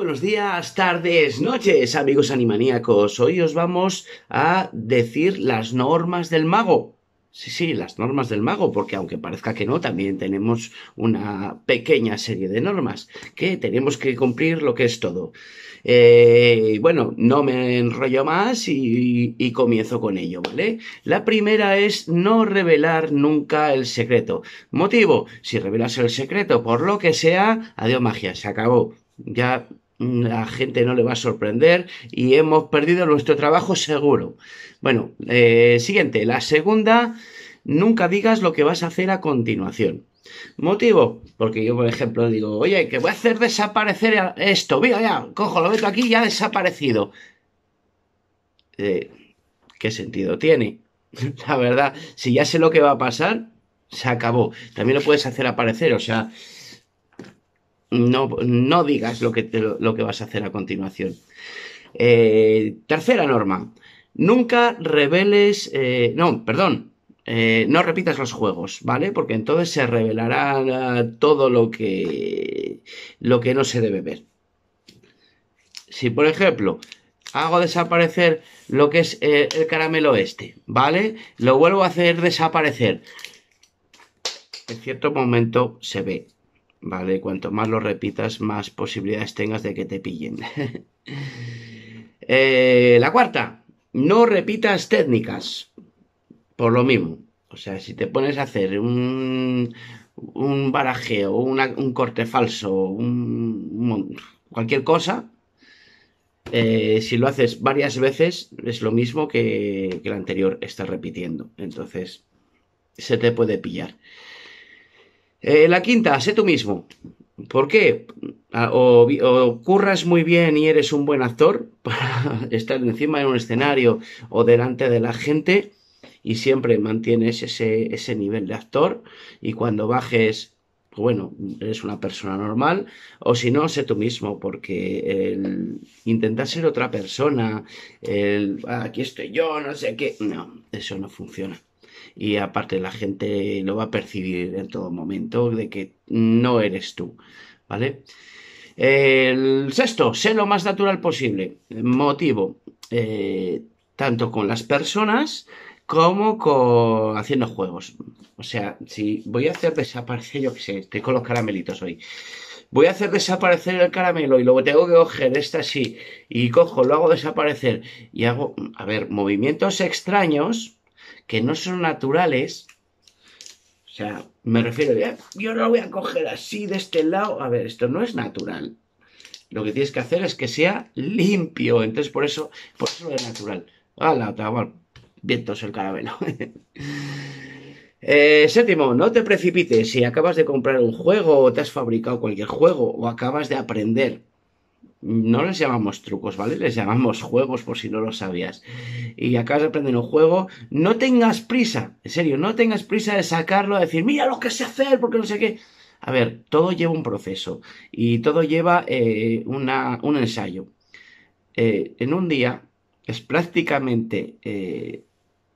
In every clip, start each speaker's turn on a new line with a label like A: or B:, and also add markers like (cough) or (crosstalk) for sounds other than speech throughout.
A: buenos días, tardes, noches, amigos animaníacos. Hoy os vamos a decir las normas del mago. Sí, sí, las normas del mago, porque aunque parezca que no, también tenemos una pequeña serie de normas que tenemos que cumplir lo que es todo. Eh, bueno, no me enrollo más y, y, comienzo con ello, ¿vale? La primera es no revelar nunca el secreto. Motivo, si revelas el secreto por lo que sea, adiós magia, se acabó. Ya la gente no le va a sorprender y hemos perdido nuestro trabajo seguro. Bueno, eh, siguiente, la segunda, nunca digas lo que vas a hacer a continuación. Motivo, porque yo, por ejemplo, digo, oye, que voy a hacer desaparecer esto, mira, ya, cojo, lo meto aquí, ya ha desaparecido. Eh, ¿Qué sentido tiene? (laughs) La verdad, si ya sé lo que va a pasar, se acabó. También lo puedes hacer aparecer, o sea, no, no digas lo que, lo que vas a hacer a continuación. Eh, tercera norma, nunca reveles, eh, no, perdón, eh, no repitas los juegos, ¿vale? Porque entonces se revelará todo lo que, lo que no se debe ver. Si, por ejemplo, hago desaparecer lo que es el caramelo este, ¿vale? Lo vuelvo a hacer desaparecer. En cierto momento se ve ¿vale? Cuanto más lo repitas, más posibilidades tengas de que te pillen. (laughs) Eh, la cuarta, no repitas técnicas. Por lo mismo. O sea, si te pones a hacer un, un barajeo, un corte falso, un, cualquier cosa, eh, si lo haces varias veces, es lo mismo que, que el anterior estás repitiendo. Entonces, se te puede pillar. Eh, la quinta, sé tú mismo. ¿Por qué? Ah, o, curras muy bien y eres un buen actor (laughs) para estar encima de un escenario o delante de la gente y siempre mantienes ese, ese nivel de actor y cuando bajes bueno, eres una persona normal, o si no, sé tú mismo, porque el intentar ser otra persona, el ah, aquí estoy yo, no sé qué, no, eso no funciona y aparte la gente lo va a percibir en todo momento de que no eres tú, ¿vale? El sexto, sé lo más natural posible. Motivo, eh, tanto con las personas como con haciendo juegos. O sea, si voy a hacer desaparecer, yo que sé, estoy con los caramelitos hoy. Voy a hacer desaparecer el caramelo y luego tengo que coger este así y cojo, lo hago desaparecer y hago, a ver, movimientos extraños que no son naturales. O sea, me refiero, a, yo no lo voy a coger así de este lado. A ver, esto no es natural. Lo que tienes que hacer es que sea limpio. Entonces, por eso, por eso es natural. ¡Hala! Bueno, vientos el caramelo. (laughs) Eh, séptimo, no te precipites. Si acabas de comprar un juego o te has fabricado cualquier juego o acabas de aprender no les llamamos trucos, ¿vale? Les llamamos juegos por si no lo sabías. Y acabas de aprender un juego, no tengas prisa, en serio, no tengas prisa de sacarlo, a decir, mira lo que sé hacer, porque no sé qué. A ver, todo lleva un proceso y todo lleva eh, una, un ensayo. Eh, en un día es prácticamente, eh,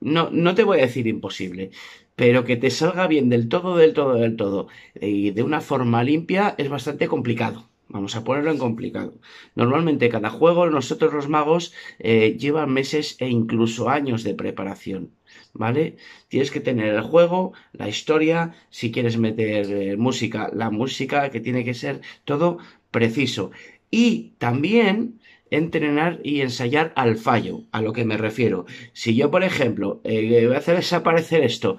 A: no, no te voy a decir imposible, pero que te salga bien del todo, del todo, del todo y de una forma limpia es bastante complicado. Vamos a ponerlo en complicado. Normalmente cada juego, nosotros los magos, eh, llevan meses e incluso años de preparación. ¿Vale? Tienes que tener el juego, la historia, si quieres meter eh, música, la música, que tiene que ser todo preciso. Y también entrenar y ensayar al fallo, a lo que me refiero. Si yo, por ejemplo, eh, voy a hacer desaparecer esto,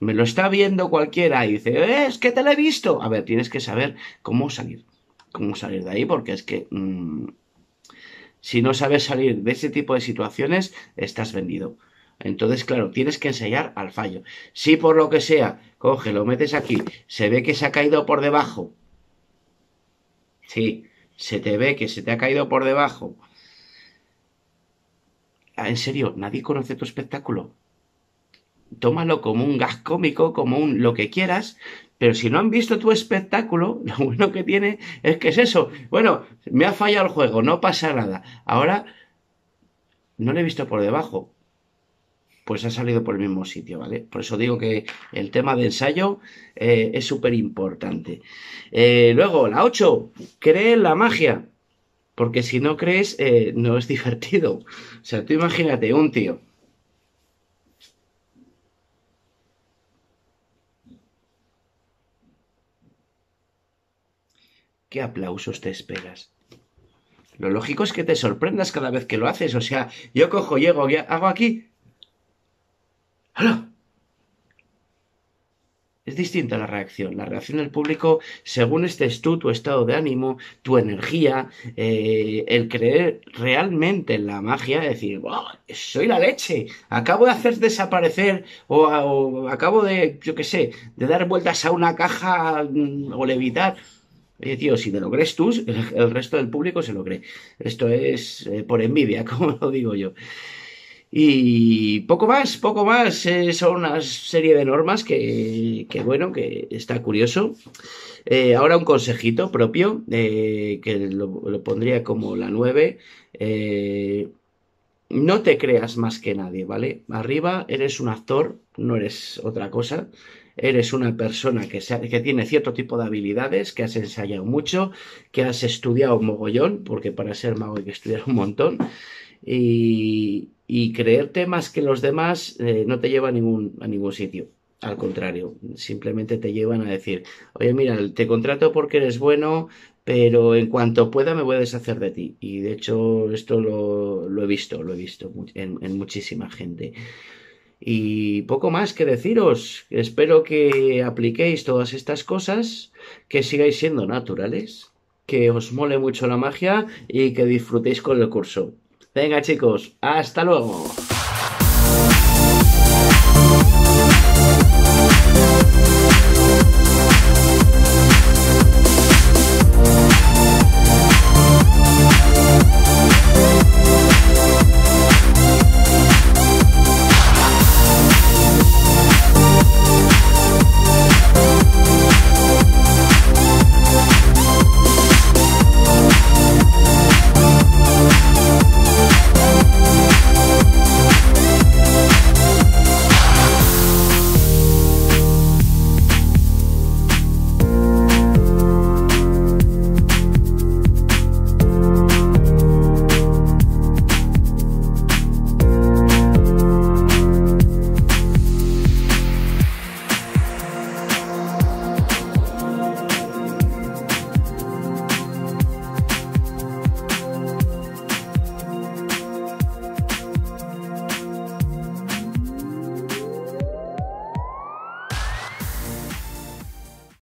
A: me lo está viendo cualquiera y dice, es que te lo he visto. A ver, tienes que saber cómo salir cómo salir de ahí, porque es que mm, si no sabes salir de ese tipo de situaciones, estás vendido. Entonces, claro, tienes que ensayar al fallo. Si por lo que sea, coge, lo metes aquí, se ve que se ha caído por debajo. Sí, se te ve que se te ha caído por debajo. Ah, en serio, nadie conoce tu espectáculo. Tómalo como un gas cómico, como un lo que quieras, pero si no han visto tu espectáculo, (laughs) lo bueno que tiene es que es eso. Bueno, me ha fallado el juego, no pasa nada. Ahora no lo he visto por debajo. Pues ha salido por el mismo sitio, ¿vale? Por eso digo que el tema de ensayo eh, es súper importante. Eh, luego, la 8, cree en la magia. Porque si no crees, eh, no es (laughs) divertido. O sea, tú imagínate un tío. ¿Qué aplausos te esperas? Lo lógico es que te sorprendas cada vez que lo haces. O sea, yo cojo, llego, hago aquí. ¡Hala! Es distinta la reacción. La reacción del público, según estés tú, tu estado de ánimo, tu energía, eh, el creer realmente en la magia, decir, soy la leche, acabo de hacer desaparecer o, acabo de, yo qué sé, de dar vueltas a una caja mm, o levitar. Oye, tío, si te lo crees tú, (laughs) el, resto del público se lo cree. Esto es eh, por envidia, (laughs) como lo digo yo. Y poco más, poco más. Eh, son una serie de normas que, que bueno, que está curioso. Eh, ahora un consejito propio, que lo, lo, pondría como la 9. no te creas más que nadie, ¿vale? Arriba eres un actor, no eres otra cosa eres una persona que, que tiene cierto tipo de habilidades, que has ensayado mucho, que has estudiado mogollón, porque para ser mago hay que estudiar un montón, y, creerte más que los demás eh, no te lleva a ningún, a ningún sitio. Al contrario, simplemente te llevan a decir, oye, mira, te contrato porque eres bueno, pero en cuanto pueda me voy a deshacer de ti. Y de hecho esto lo, he visto, lo he visto en muchísima gente. Y poco más que deciros. Espero que apliquéis todas estas cosas, que sigáis siendo naturales, que os mole mucho la magia y que disfrutéis con el curso. Venga chicos, hasta luego.